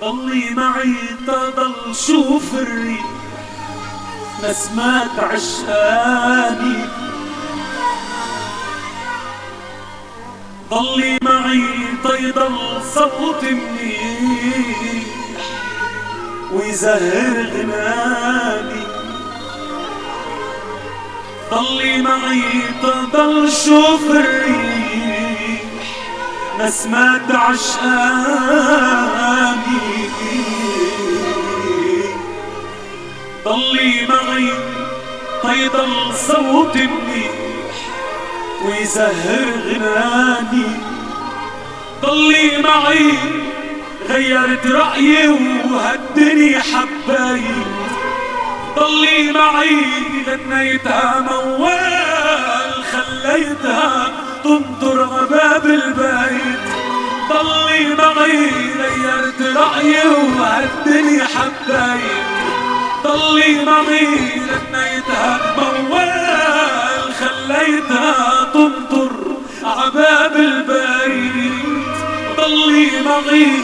ضلي معي تضل شوف الريح نسمات عشقاني ضلي معي تيضل صوت منيح. ويزهر غناني ضلي معي تضل شوف الريح نسمات عشقاني. ضلي معي تيضل صوت منيح ويزهر غناني. ضلي معي غيرت رأيي وهدني حبيت ضلي معي غنيتها موال خليتها تنطر باب البيت ضلي معي غيرت رأيي وهدني حبيت ضلي معي غنيتها موال خليتها تنطر عباب البيت. ضلي معي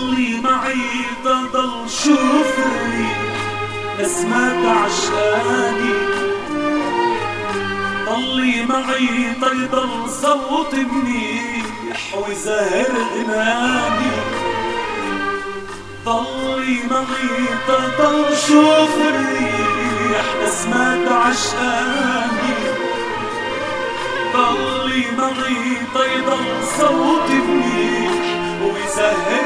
ضلي معي تضل شوف الريح نسمات عشقاني ضلي معي تيضل صوت منيح ويزهر غناني. ضلي معي تضل شوف الريح نسمات عشقاني ضلي معي تيضل صوت منيح ويسهر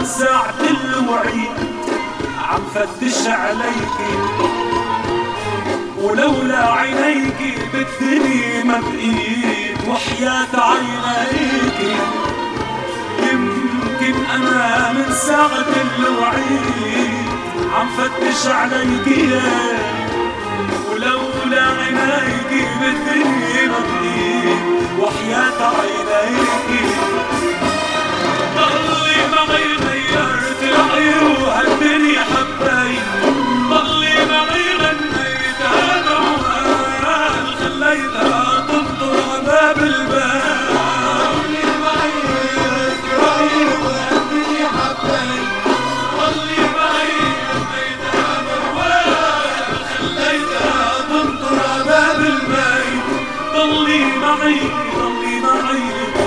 من ساعة الوعيد عم فتش عليكي ولولا عينيكي بالدنيا ما بقيت وحياة عينيكي يمكن أنا من ساعة الوعيد عم فتش عليكي ولولا عينيكي بالدنيا ما بقيت وحياة عينيكي معي خلي معي.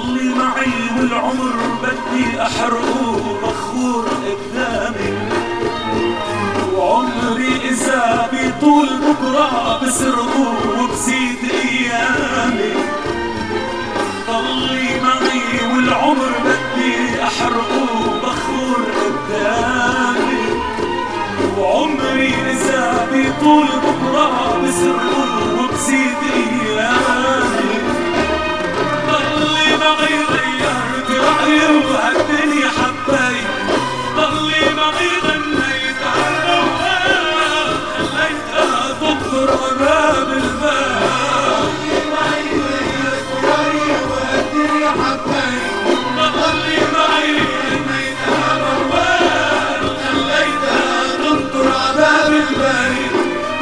ضلي معي معي بدي أحرقه مخور قدامي وعمري إذا بيطول بكرة بسرقه وبزيد أيامي. ضلي معي والعمر بدي أحرقه مخور قدامي وعمري إذا بيطول بكرة بسرقه وبزيد أيامي.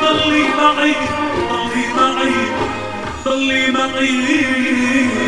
ضلي معي ضلي معي ضلي معي.